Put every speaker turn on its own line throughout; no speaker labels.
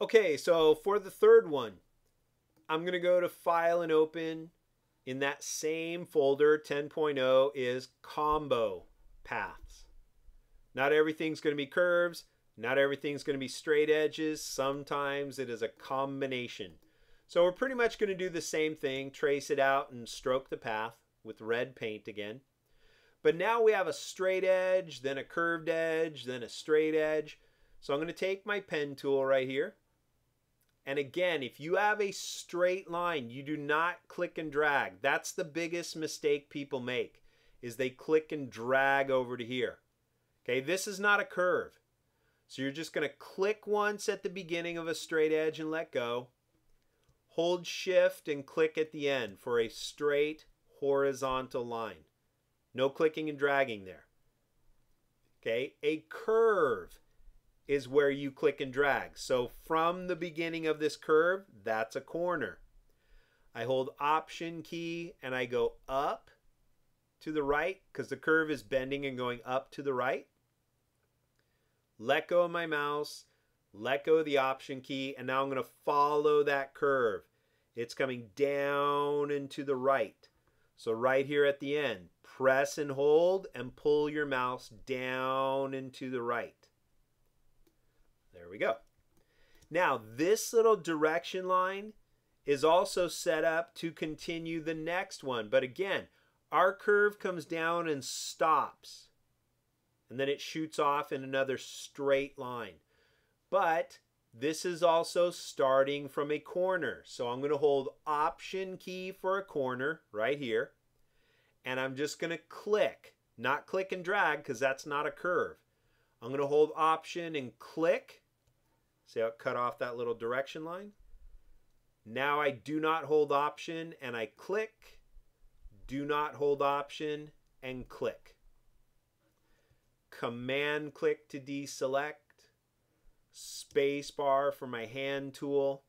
Okay, so for the third one, I'm going to go to File and Open. In that same folder, 10.0 is Combo Paths. Not everything's going to be curves. Not everything's going to be straight edges. Sometimes it is a combination. So we're pretty much going to do the same thing, trace it out and stroke the path with red paint again. But now we have a straight edge, then a curved edge, then a straight edge. So I'm going to take my pen tool right here and again, if you have a straight line, you do not click and drag. That's the biggest mistake people make is they click and drag over to here. Okay, this is not a curve. So you're just going to click once at the beginning of a straight edge and let go. Hold shift and click at the end for a straight horizontal line. No clicking and dragging there. Okay, a curve is where you click and drag. So from the beginning of this curve, that's a corner. I hold option key and I go up to the right because the curve is bending and going up to the right. Let go of my mouse, let go of the option key, and now I'm going to follow that curve. It's coming down and to the right. So right here at the end, press and hold and pull your mouse down and to the right. Go. Now, this little direction line is also set up to continue the next one. But again, our curve comes down and stops. And then it shoots off in another straight line. But this is also starting from a corner. So I'm going to hold Option key for a corner right here. And I'm just going to click, not click and drag because that's not a curve. I'm going to hold Option and click See how it cut off that little direction line? Now I do not hold option and I click, do not hold option and click. Command click to deselect, space bar for my hand tool.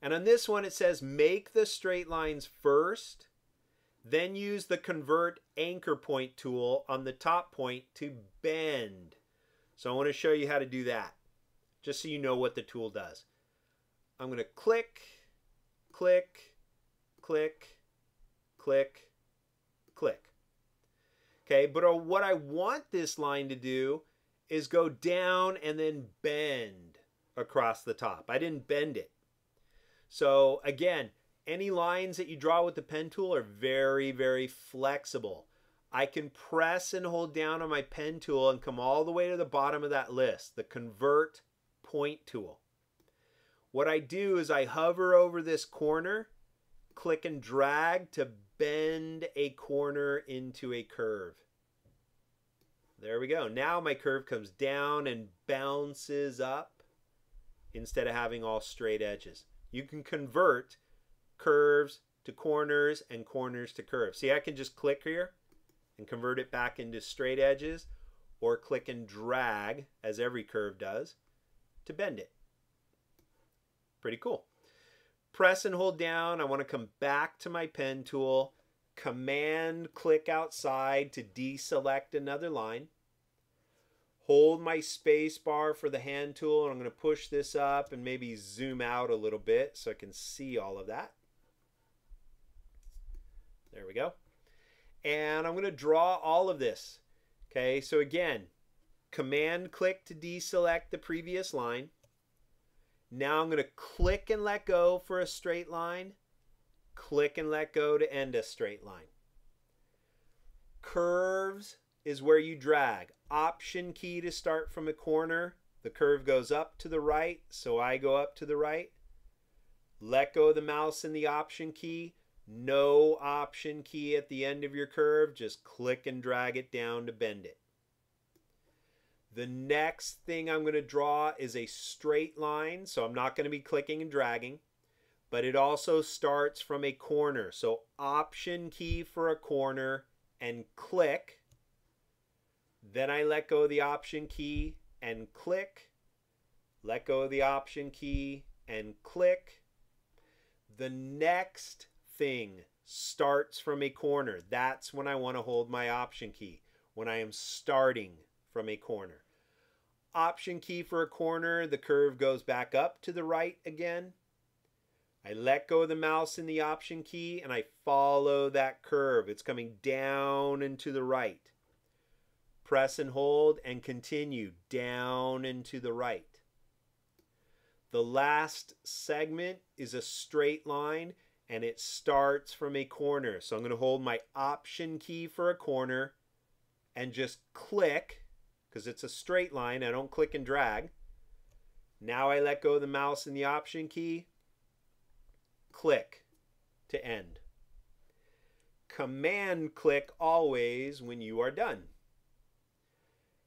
And on this one it says make the straight lines first, then use the convert anchor point tool on the top point to bend. So I want to show you how to do that just so you know what the tool does. I'm going to click, click, click, click, click. Okay, but uh, what I want this line to do is go down and then bend across the top. I didn't bend it. So again, any lines that you draw with the pen tool are very, very flexible. I can press and hold down on my pen tool and come all the way to the bottom of that list, the convert point tool. What I do is I hover over this corner, click and drag to bend a corner into a curve. There we go. Now my curve comes down and bounces up instead of having all straight edges. You can convert curves to corners and corners to curves. See, I can just click here and convert it back into straight edges or click and drag as every curve does to bend it. Pretty cool. Press and hold down. I want to come back to my pen tool. Command click outside to deselect another line. Hold my space bar for the hand tool and I'm going to push this up and maybe zoom out a little bit so I can see all of that. There we go. And I'm going to draw all of this. Okay, so again, Command click to deselect the previous line. Now I'm going to click and let go for a straight line. Click and let go to end a straight line. Curves is where you drag. Option key to start from a corner. The curve goes up to the right, so I go up to the right. Let go of the mouse and the option key. No option key at the end of your curve. Just click and drag it down to bend it. The next thing I'm going to draw is a straight line, so I'm not going to be clicking and dragging, but it also starts from a corner. So option key for a corner and click. Then I let go of the option key and click. Let go of the option key and click. The next thing starts from a corner. That's when I want to hold my option key, when I am starting from a corner. Option key for a corner, the curve goes back up to the right again. I let go of the mouse in the option key and I follow that curve. It's coming down and to the right. Press and hold and continue down and to the right. The last segment is a straight line and it starts from a corner. So I'm going to hold my option key for a corner and just click because it's a straight line. I don't click and drag. Now I let go of the mouse and the option key. Click to end. Command click always when you are done.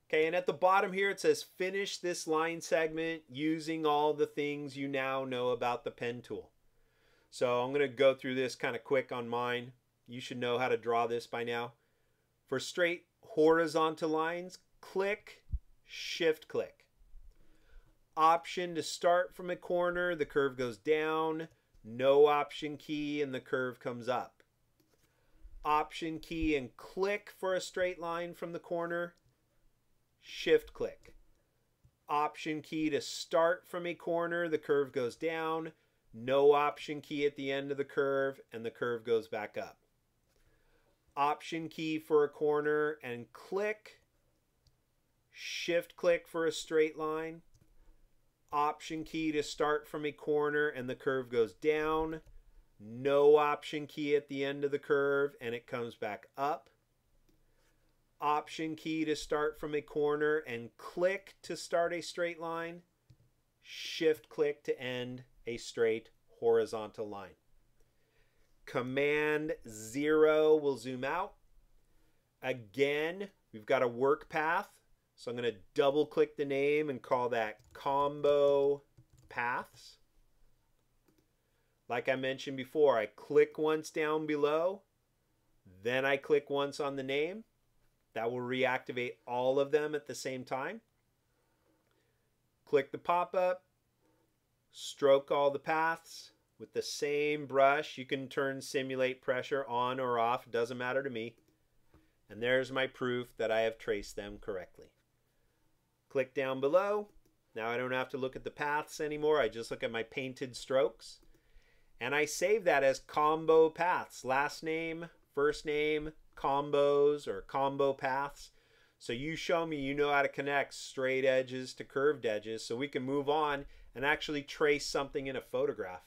Okay, and at the bottom here it says finish this line segment using all the things you now know about the pen tool. So I'm going to go through this kind of quick on mine. You should know how to draw this by now. For straight horizontal lines, click, shift click. Option to start from a corner, the curve goes down. No option key and the curve comes up. Option key and click for a straight line from the corner. Shift click. Option key to start from a corner, the curve goes down. No option key at the end of the curve and the curve goes back up. Option key for a corner and click shift click for a straight line, option key to start from a corner and the curve goes down, no option key at the end of the curve and it comes back up, option key to start from a corner and click to start a straight line, shift click to end a straight horizontal line. Command 0 will zoom out. Again, we've got a work path so I'm going to double click the name and call that combo paths. Like I mentioned before, I click once down below, then I click once on the name. That will reactivate all of them at the same time. Click the pop-up, stroke all the paths with the same brush. You can turn simulate pressure on or off, doesn't matter to me. And there's my proof that I have traced them correctly. Click down below. Now I don't have to look at the paths anymore. I just look at my painted strokes. And I save that as combo paths. Last name, first name, combos or combo paths. So you show me you know how to connect straight edges to curved edges so we can move on and actually trace something in a photograph.